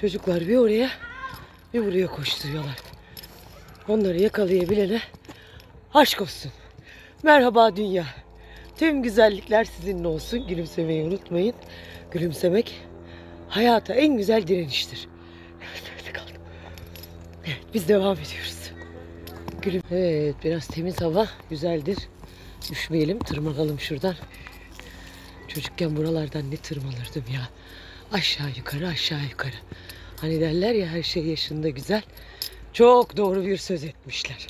Çocuklar bir oraya bir buraya koşturuyorlar. Onları yakalayabilene aşk olsun. Merhaba dünya. Tüm güzellikler sizinle olsun. Gülümsemeyi unutmayın. Gülümsemek hayata en güzel direniştir. Nerede kaldım? Evet biz devam ediyoruz. Gülüm. Evet biraz temiz hava güzeldir. Üşümeyelim tırmanalım şuradan. Çocukken buralardan ne tırmanırdım ya. Aşağı yukarı aşağı yukarı. Hani derler ya her şey yaşında güzel. Çok doğru bir söz etmişler.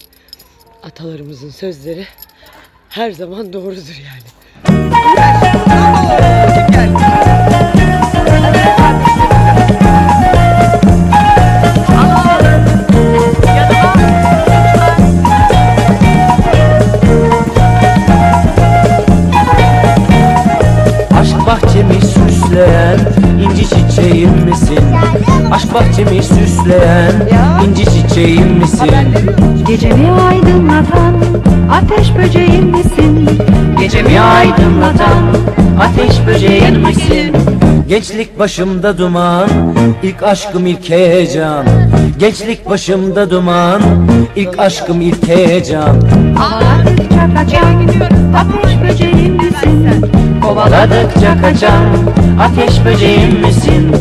Atalarımızın sözleri her zaman doğrudur yani. Aşk bahçemi süsleyen inci çiçeğim misin? Gecemi aydınlatan ateş böceğim misin? Gecemi aydınlatan ateş böceğim misin? Gençlik başımda duman, ilk aşkım ilk heyecan Gençlik başımda duman, ilk aşkım ilk heyecan Kovaladıkça kaçan ateş böceğim misin? Kovaladıkça kaçan ateş böceğim misin?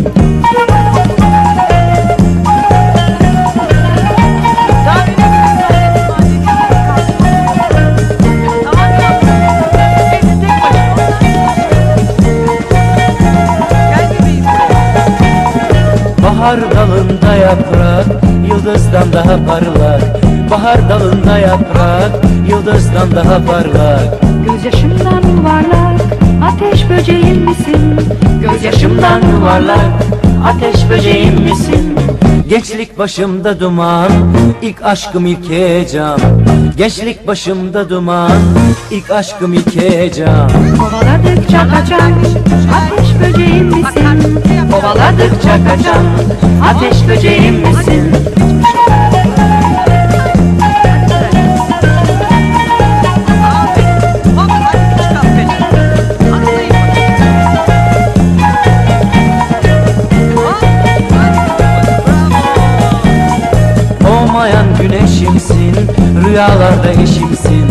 Bahar dalında yaprak yıldızdan daha parlak Bahar dalında yaprak yıldızdan daha parlak Gözyaşımdan yuvarlak ateş böceğim misin? Gözyaşımdan yuvarlak ateş böceğim misin? Gençlik başımda duman, ilk aşkım ilk heyecan Gençlik başımda duman, ilk aşkım ilk heyecan Kovaladıkça kaçan? Kovaladıkça kaçan ateş böceğim misin? Doğmayan güneşimsin, rüyalarda eşimsin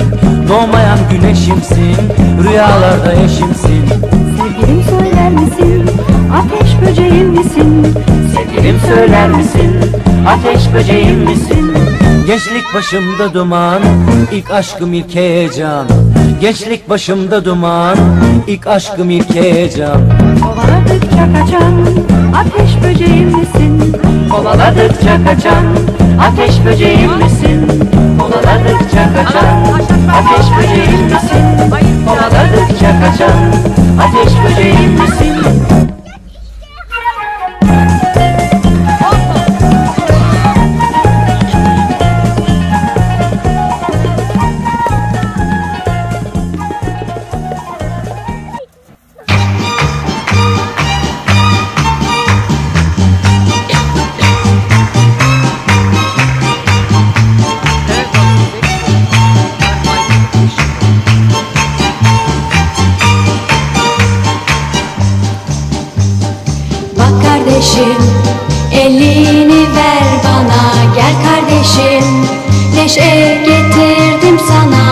Doğmayan güneşimsin, rüyalarda eşimsin Sevgilim söyler misin? Ateş böceğim misin? Sevgilim söyler misin, ateş böceğim misin? Gençlik başımda duman, ilk aşkım ilk heyecan Gençlik başımda duman, ilk aşkım ilk heyecan Kovaladıkça kaçan ateş böceğim misin? Kovaladıkça kaçan ateş böceğim misin? Kardeşim. Elini ver bana gel kardeşim. Neşe getirdim sana